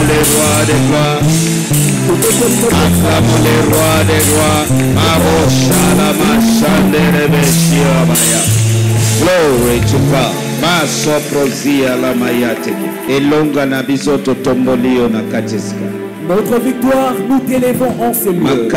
acclamons les rois des rois. Acclamons les rois des rois. Maroshala Machandere Beshia Maya. Glory to God. Masoprozia la Mayateke. Elonga na bizoto tombolio na katiska. Notre victoire, nous t'élèvons en ce lieu.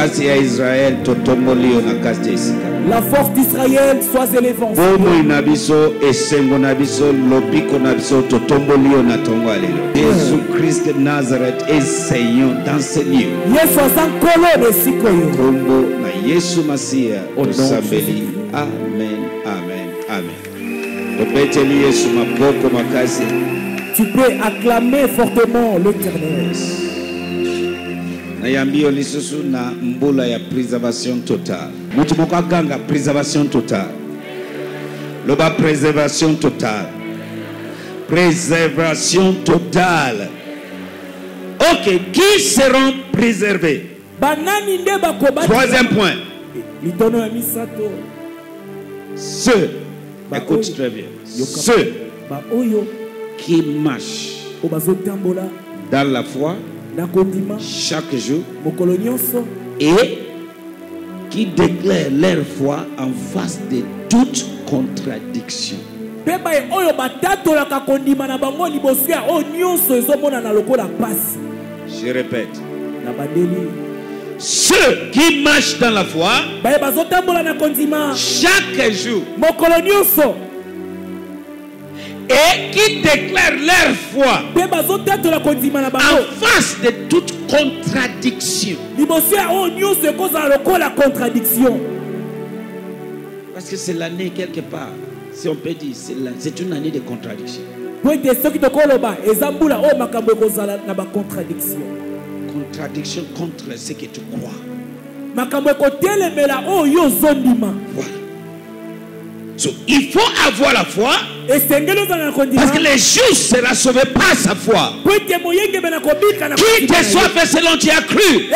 La force d'Israël soit élevée en ce lieu. bomoi na biso esengo na biso lobiko na biso totomboli yo na tongo ya lelo. Jésus christ de nazareth enseignant dans ce lieu. Yesu kombo na yesu Jésus. amen amen amen. Tobeteli yesu maboko makasi. Tu peux acclamer fortement l'éternel nayambi yo lisusu na mbula ya préservation totale moto moko aganga préservation totale loba préservation totale préservation totale ok qui seront préservés? Banani nde bakobaki troisième point. Litono ya misato. Ceux écoute très bien. Ceux qui marchent dans la foi chaque jour. et qui déclarent leur foi en face de toute contradiction. Je répète. Ceux qui marchent dans la foi chaque jour et qui déclarent leur foi en face de toute contradiction. Parce que c'est l'année quelque part, si on peut dire, c'est la- c'est une année de contradiction. Contradiction contre ce que tu crois. Voilà. So, il faut avoir la foi parce que le juste sera sauvé par sa foi. Qui te soit fait selon tu as cru.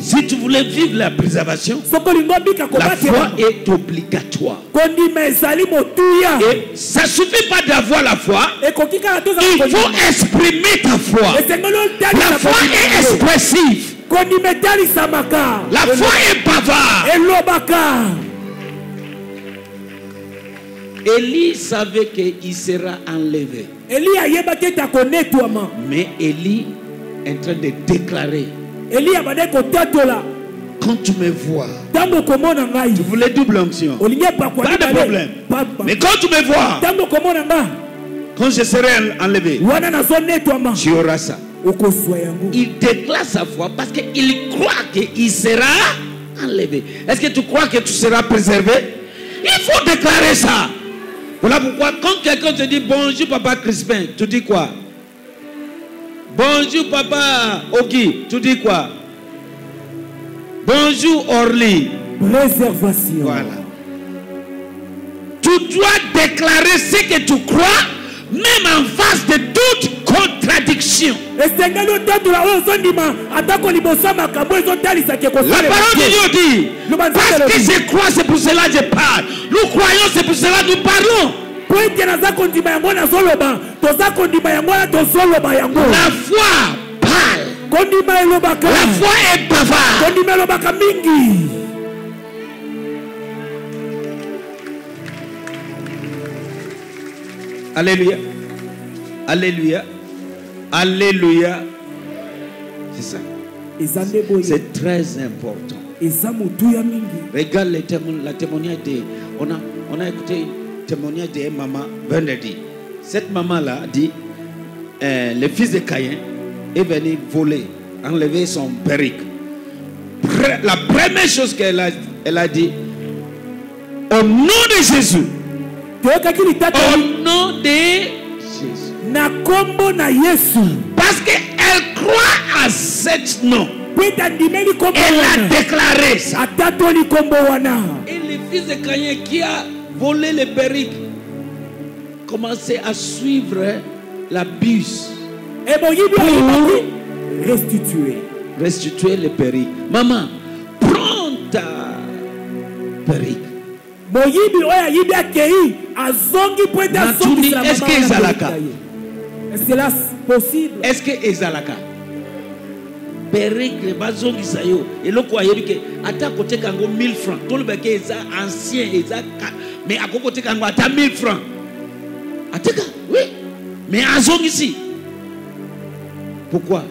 Si tu voulais vivre la préservation, la foi est obligatoire. Et ça suffit pas d'avoir la foi, il faut exprimer ta foi. La foi est expressive. La foi est bavard. Élie savait qu'il sera enlevé. Mais Élie est en train de déclarer quand tu me vois, tu voulais double onction. Pas de problème. Mais quand tu me vois, quand je serai en- enlevé, tu auras ça. Il déclare sa foi parce qu'il croit qu'il sera enlevé. Est-ce que tu crois que tu seras préservé? Il faut déclarer ça. Voilà pourquoi quand quelqu'un te dit bonjour papa Crispin, tu dis quoi? Bonjour papa Oki, tu dis quoi? Bonjour Orly. préservation Voilà. Tu dois déclarer ce que tu crois, même en face de toute contradiction. La parole de Dieu dit, parce que je crois, c'est pour cela que je parle. Nous croyons, c'est pour cela que nous parlons. La foi parle. La foi est bavard. kondima elobaka mingi Alléluia. Alléluia. Alléluia. C'est ça. C'est très important. Regarde témo- la témoignage de. On a, on a écouté le témoignage de maman vendredi. Cette maman-là dit euh, le fils de Caïn est venu voler, enlever son perruque. Pre- La première chose qu'elle a, elle a dit au nom de Jésus, au nom de Parce qu'elle croit à ce nom. Elle a déclaré ça. Et le fils de Caïn qui a volé le perruque commençait à suivre la bus, e moyibi ayebaki restitue restituer. Le perruque. Maman, prends ta perruque. moyibi oyo ayibi akei azongi po ete cela possible. Est-ce que ezalaka? Peregle bazongisa yo. Eloko ayebi ke ata koteka yango 1000 francs. Tolobaki eza ancien eza mais akoki koteka yango ata 1000 francs. Ateka oui. Mais azongisi. Pourquoi?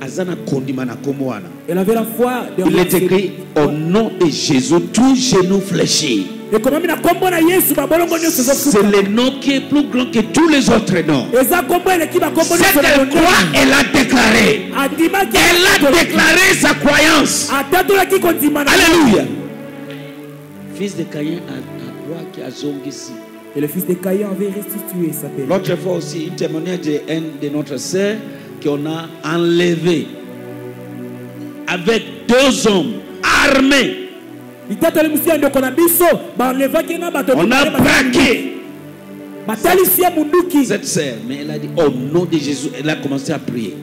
Aza na kondima na nkombo wana. Elle avait la foi de il est écrit au nom de jésus tout genou fléchit c'est le nom qui est plus grand que tous les autres noms croit monene elle a déclaré elle a déclaré sa croyance Alléluia. Fils de Caïn a, a droit qui a zongisi. Et le fils de Caïn avait restitué sa paix. L'autre fois aussi, il témoignait de un de notre sœur qu'on a enlevé avec deux hommes armés. On a braqué cette sœur, mais elle a dit au nom de Jésus, elle a commencé à prier.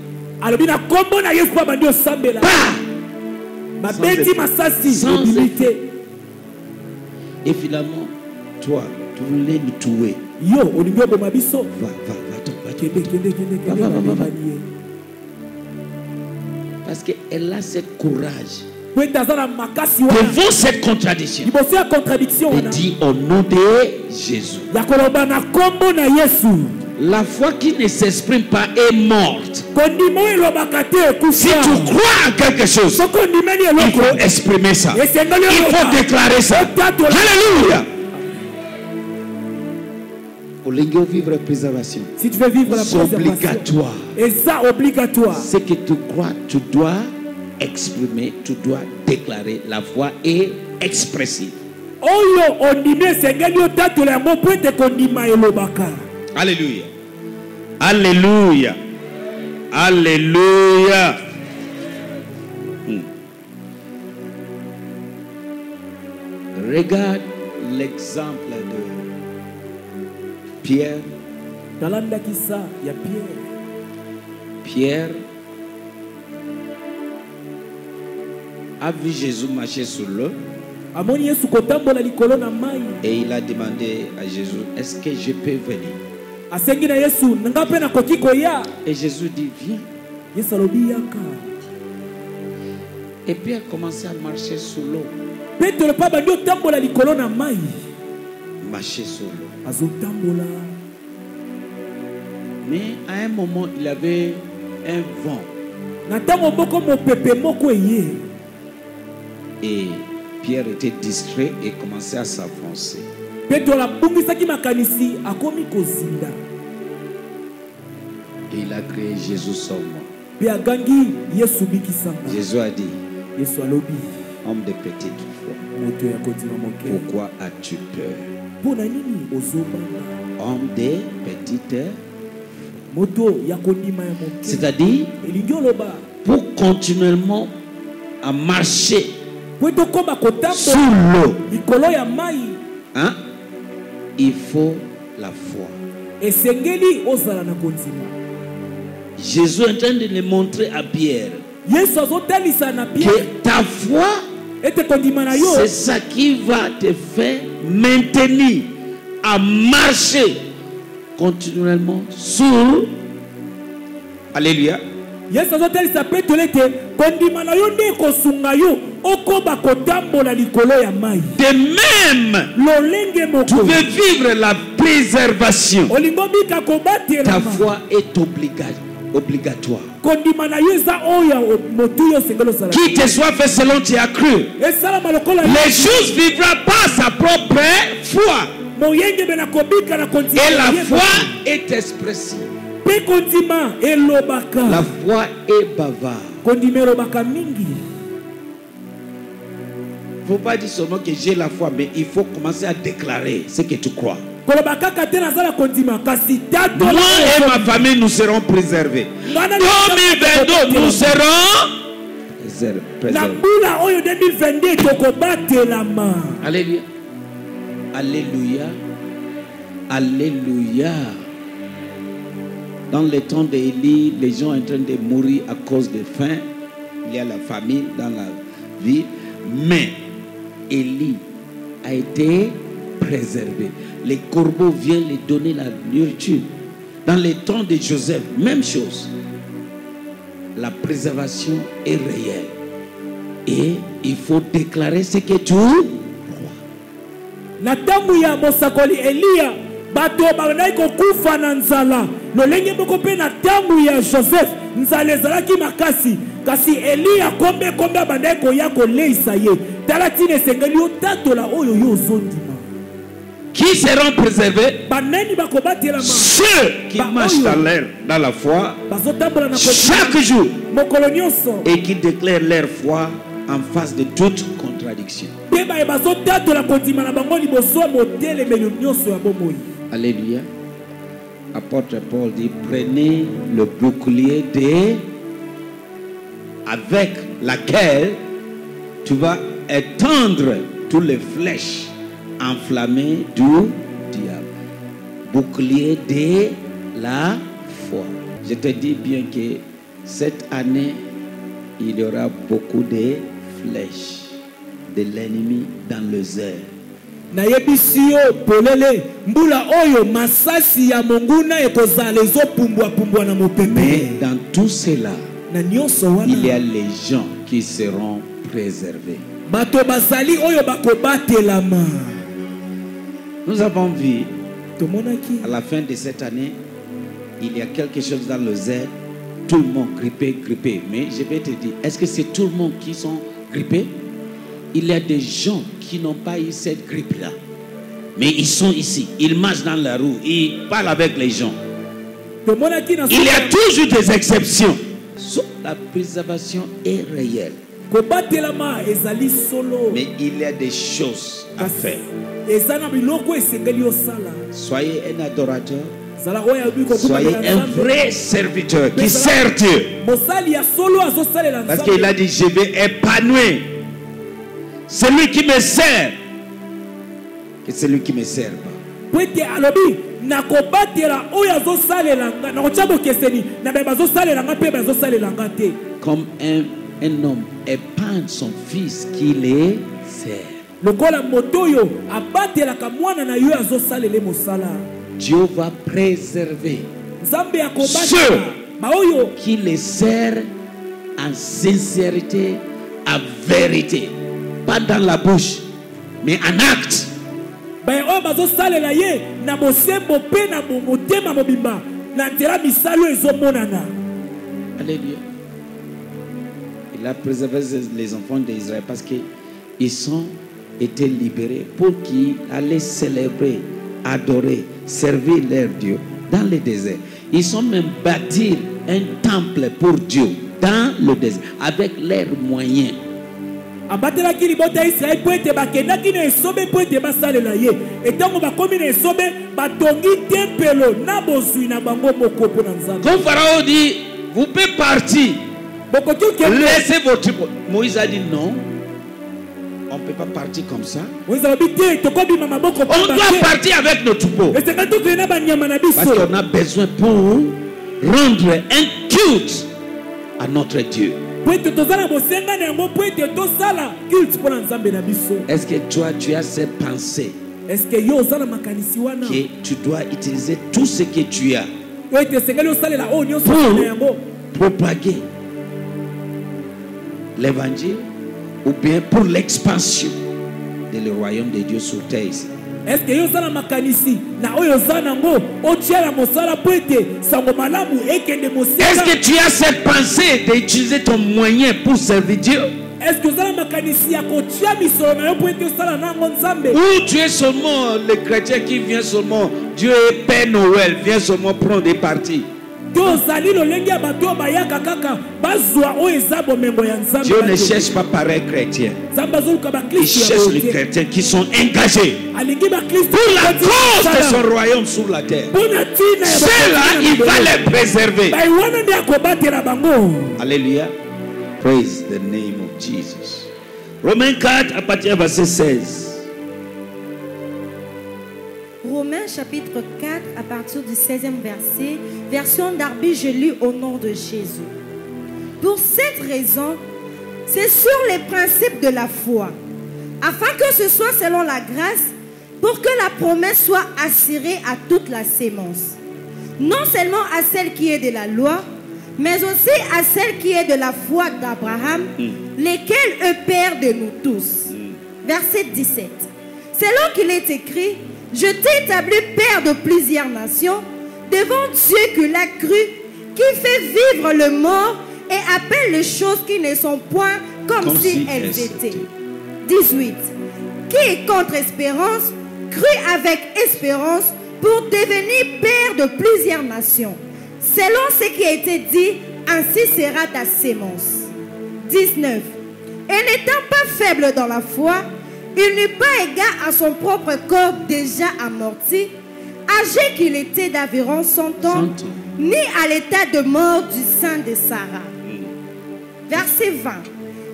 masasi Sans Et finalement, toi, tu voulais nous tuer. Va, va, va, va, va. Va, va, va, va, va. babemani ye Parce qu'elle a ce courage. Devant cette contradiction, wana dit au nom de Jésus. La foi qui ne s'exprime pas est morte. Si tu crois en quelque chose, il faut exprimer ça. Il faut déclarer ça. Alléluia. Vivre préservation. si tu veux vivre la C'est préservation obligatoire. eza obligatoire Ce que tu crois, tu dois exprimer, tu dois déclarer. La foi est expressive. Alléluia. Alléluia. Alléluia. Hmm. Regarde l'exemple de Pierre. pierre a vu Jésus marcher sur l'eau et il a demandé à Jésus, est-ce que je peux venir? Et Jésus dit, viens. Et Pierre a commencé à marcher sur l'eau. Marcher sur l'eau. Mais à un moment, il avait un vent. Et Pierre était distrait et commençait à s'avancer. Et il a crié Jésus bikisanga Jésus a dit, homme de petite foi, pourquoi as-tu peur? Homme de petite C'est-à-dire, pour continuellement à marcher kotambola l'eau, hein, il faut la foi. Jésus est en train de le montrer à Pierre. Que ta foi, c'est ça qui va te faire maintenir à marcher continuellement sur. Alléluia. yesu azotalisa petelo ete kondima na yo nde ekosunga yo De même, tu veux vivre la préservation. Ta foi est obliga- obligatoire. Qui te soit fait selon tu as cru. Les choses vivra par sa propre foi. Et la foi est expressive. La foi est bavard. Ne faut pas dire seulement que j'ai la foi, mais il faut commencer à déclarer ce que tu crois. Moi et ma famille, nous serons préservés. 2022, nous serons préservés. mbula oyo 2022 tokobatelama Alléluia. Alléluia. Alléluia. Dans les temps d'Élie, les gens sont en train de mourir à cause de faim. Il y a la famine dans la ville. Mais Élie a été préservé. Les corbeaux viennent lui donner la nourriture. Dans les temps de Joseph, même chose. La préservation est réelle. Et il faut déclarer ce que tu na ntango ya mosakoli eliya bato bandaki kokufa na nzala joseph nzala ezalaki makasi kasi eliya kombekombe abandaki koya koleisa ye tala ntina esengeli otatola oyo yo ozondima Qui seront préservés? Ceux qui marchent dans yo. l'air, dans la foi, chaque jour, et qui déclarent leur foi en face de toute contradiction. Alléluia. Apôtre Paul dit prenez le bouclier de avec laquelle tu vas étendre toutes les flèches enflammées du diable. Bouclier de la foi. Je te dis bien que cette année, il y aura beaucoup de flèches de l'ennemi dans les airs. nayebisi yo polele mbula oyo masasi ya monguna ekozala ezopumbwapumbwa na mopepe dans tout cela, na nyonso il y a les gens qui seront préservés. Bato bazali oyo bakobatelama Nous avons vu tomonaki à la fin de cette année, il y a quelque chose dans le Z, tout le monde grippé, grippé. Mais je vais te dire, est-ce que c'est tout le monde qui sont grippés? Il y a des gens qui n'ont pas eu cette grippe-là. Mais ils sont ici, ils marchent dans la rue, ils parlent avec les gens. Il y a toujours des exceptions. La préservation est réelle. Mais il y a des choses à faire. Soyez un adorateur. Soyez un vrai serviteur qui sert Dieu. Parce qu'il a dit, je vais épanouir celui qui me sert et celui qui me sert pas. Comme un, un homme épargne son fils qui les sert. lokola moto oyo abatelaka mwana na yo azosalela mosala Dieu va préserver nzambe akobatela baoyo qui les sert en sincérité, en vérité. Pas dans la bouche, mais en acte. baye oyo bazosalela ye na bosembo mpe na motema mobimba na nzela misala oyo ezomonana Alléluia. Il a préservé les enfants d'Israël parce qu'ils sont été libérés pour qu'ils allaient célébrer, adorer, servir leur Dieu dans le désert. Ils sont même bâtir un temple pour Dieu dans le désert avec leurs moyens. abatelaki libota ya israele mpo ete bakendaki na esobe mpo ete basalela ye etango bakomi na esobe batongi tempelo na bozwi na bango moko mpo na nzambe Quand Pharaon dit, vous pouvez partir, laissez votre. Moïse a dit non, on ne peut pas partir comme ça. On doit partir avec nos troupeaux. Parce qu'on a besoin pour rendre un culte à notre Dieu. Est-ce que toi, tu as cette pensée? Eske yo oza na makanisi wana que tu dois utiliser tout ce que tu as Pour- propaguer l'évangile ou bien pour l'expansion de le royaume de Dieu sur terre ici. Eske yo oza na makanisi? Na oyo oza nango otiala mosala mpo ete sango malamu ekende Est-ce que tu as cette pensée d'utiliser ton moyen pour servir Dieu? Eske oza na makanisi ya kotia misolo na yo mpo ete osala nango nzambe? Ou tu es seulement le chrétien qui vient seulement, Dieu est Père Noël, vient seulement prendre des parties. Dieu ne cherche pas pareil chrétien. Il cherche les chrétiens qui sont engagés pour la cause de son royaume sur la terre. Ceux-là, bakoti il va les préserver. Alléluia. Praise the name of Jesus. Romains 4, à partir du verset 16. Romains chapitre 4 à partir du 16e verset, version d'Arbi, je lis au nom de Jésus. Pour cette raison, c'est sur les principes de la foi, afin que ce soit selon la grâce, pour que la promesse soit assurée à toute la sémence. non seulement à celle qui est de la loi, mais aussi à celle qui est de la foi d'Abraham, lesquels eux pères de nous tous. Verset 17. C'est là qu'il est écrit, je t'ai établi père de plusieurs nations, devant Dieu qui l'a cru, qui fait vivre le mort et appelle les choses qui ne sont point comme, Comme si, si elles étaient. 18. Qui est contre espérance, crut avec espérance pour devenir père de plusieurs nations. Selon ce qui a été dit, ainsi sera ta sémence. 19. Et n'étant pas faible dans la foi, il n'eut pas égard à son propre corps déjà amorti, âgé qu'il était d'environ 100 ans, 100 ans. ni à l'état de mort du sein de Sarah. Verset 20.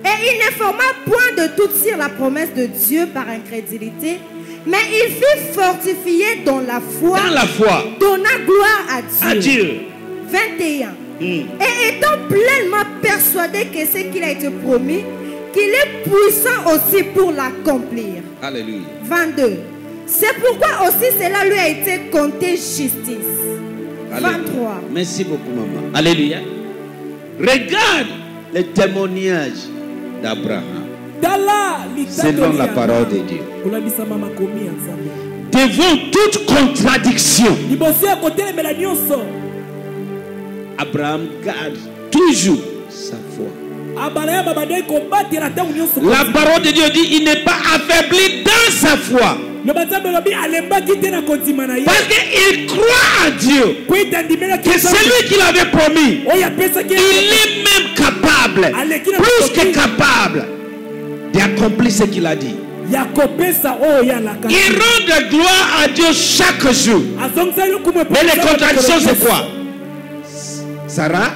Et il ne forma point de toute sur la promesse de Dieu par incrédulité, mais il fut fortifié dans la foi, Dans la foi, donna gloire à Dieu. à Dieu. 21. Mm. Et étant pleinement persuadé que ce qu'il a été promis, qu'il est puissant aussi pour l'accomplir. Alléluia. 22. C'est pourquoi aussi cela lui a été compté justice. Alléluia. 23. Merci beaucoup, maman. Alléluia. Regarde les témoignages d'Abraham selon la parole de. Dieu. Devant toute contradiction, Abraham garde toujours sa foi. La parole de Dieu dit il n'est pas affaibli dans sa foi. Parce qu'il croit à Dieu. Que c'est lui qui l'avait promis. apesaki Il est même capable, plus que capable, d'accomplir ce qu'il a dit. alakaki Il rend de gloire à Dieu chaque jour. Mais les contradictions, c'est quoi? Sarah,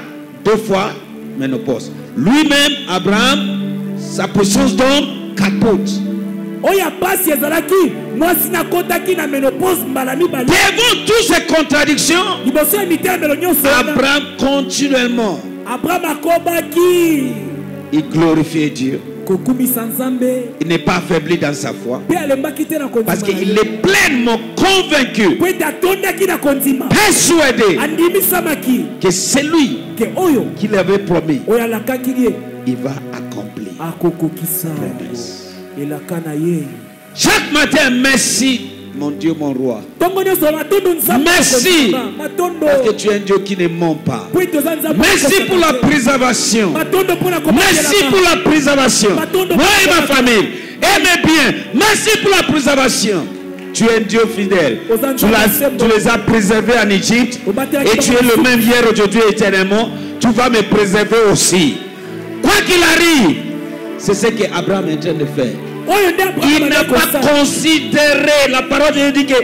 deux fois ménopause. Lui-même, Abraham, sa puissance d'homme capote. Devant toutes ces contradictions, Abraham continuellement, il glorifiait Dieu. Il n'est pas affaibli dans sa foi. Parce qu'il est pleinement convaincu, persuadé que c'est lui ke oyo qui l'avait promis. Il va accomplir. Promesse. Chaque matin, merci, mon Dieu, mon roi. Merci. Parce que tu es un Dieu qui ne ment pas. Merci pour la préservation. Merci pour la préservation. Moi et ma famille. Aimez bien. Merci pour la préservation. Tu es un Dieu fidèle. Tu les as préservés en Égypte. Et tu es le même hier, aujourd'hui, éternellement. Tu vas me préserver aussi. Quoi qu'il arrive, c'est ce que Abraham est en train de faire. Nde Il n'a pas considéré, la parole de Dieu dit que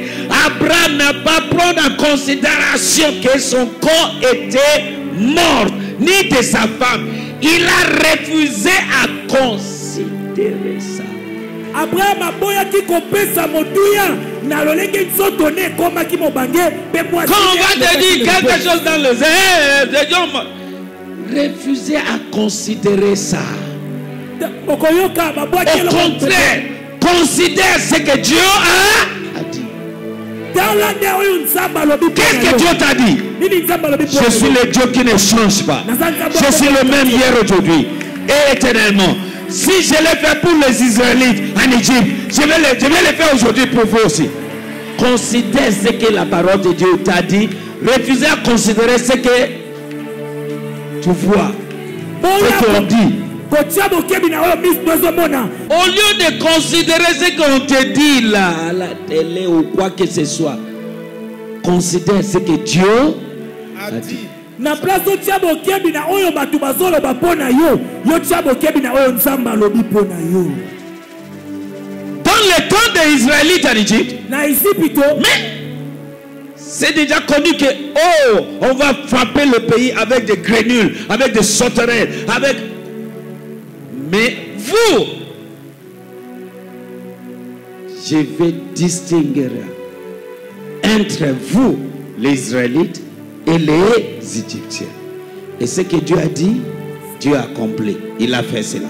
Abraham n'a pas pris en considération que son corps était mort, ni de sa femme. Il a refusé à considérer ça. abraham aboyaki kopesa motuya na lolenge nzoto ne ekomaki mobange mpe mwasi Quand on ye va te alobaki dire na quelque liboso. chose dans le zèle, de Dieu, refusez à considérer ça. Au contraire, considère ce que Dieu a, a dit. Qu'est-ce que. Dieu t'a dit? Je suis le Dieu qui ne change pas. Je suis le même hier, aujourd'hui et éternellement. Si je l'ai fait pour les Israélites en Égypte, je vais le, je vais le faire aujourd'hui pour vous aussi. Considère ce que la parole de Dieu t'a dit. Refusez à considérer ce que tu vois, ce qu'on dit. Au lieu de considérer ce qu'on te dit là, à la télé ou quoi que ce soit, considère ce que Dieu a dit. na place otia bokebi na oyo bato bazoloba mpo na yo yo tia bokebi na oyo nzambe alobi mpo na yo. Dans le temps des Israélites en Égypte, na Mais c'est déjà connu que, oh, on va frapper le pays avec des granules, avec des sauterelles, avec... Mais vous, je vais distinguer entre vous, les Israélites, et les Égyptiens. Et ce que Dieu a dit, Dieu a accompli. Il a fait cela.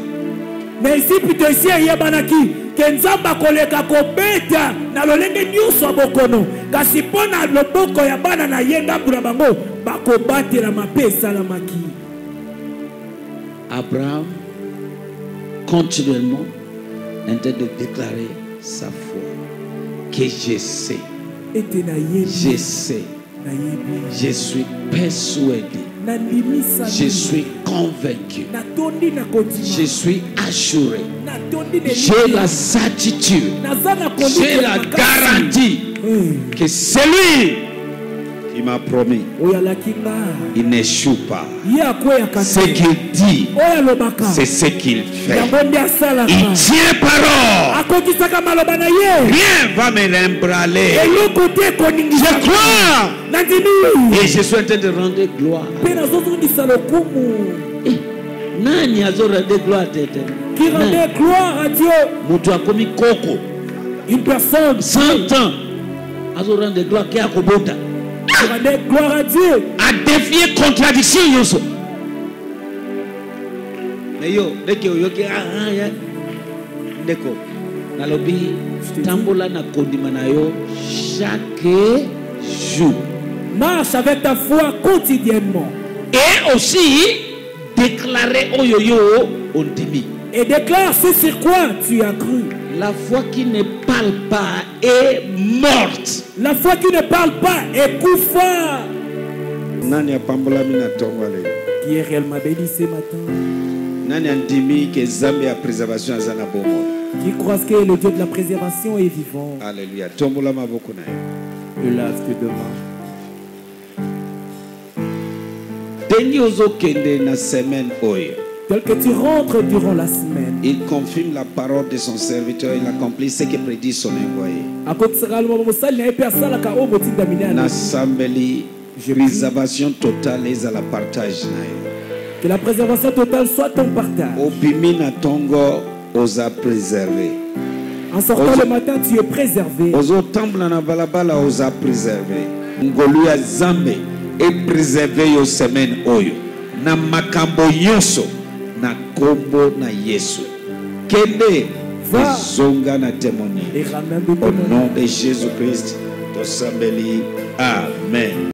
na ezipito esi eyebanaki ke nzambe akoleka kobeta na lolenge nyonso ya bokono kasi mpo na loboko ya bana na ye ndambu na bango bakobatelama mpe esalamaki Abraham, continuellement, en train de déclarer sa foi. Que je sais, je sais, je suis persuadé, je suis convaincu, je suis assuré. J'ai la certitude, j'ai la garantie que celui qui m'a promis, il n'échoue pas. Ce qu'il dit, c'est ce qu'il fait. Il tient parole. Rien va me l'embraler. Je crois. Et je suis en train de rendre gloire. Eh, nani azorende gloire tete? Qui rendait gloire à Dieu? Moto akomi koko. Une personne. 100 ans. Azorende gloire ke akobota gloire à Dieu adefie contradiction nyonso me yo ndeke oyoki "Ah, ah, ya." ndeko nalobi tambola na kondima na yo chaque jour. Marche avec ta foi quotidiennement. Et aussi déclarer oyo yo ondimi et déclare ce sur quoi tu as cru. La foi qui ne parle pas est morte. la foi qui ne parle pas est lelo? Qui est réellement béni ce matin? Qui croit que le Dieu de la préservation est vivant? Le lave tes demain. Ndenge ozokende na semaine oyo tel que tu rentres durant la semaine. Il confirme la parole de son serviteur. Il accomplit ce que prédit son envoyé. Nasambeli préservation totale ezala partage na yo que la préservation totale soit ton partage. En sortant le matin tu es préservé. Na balabala oza préservé. Ngolu ya nzambe epréserve yo semaine oyo. Na makambo nyonso na nkombo na yesu. Kende ezonga na de au nom de jésus christ tosambeli amen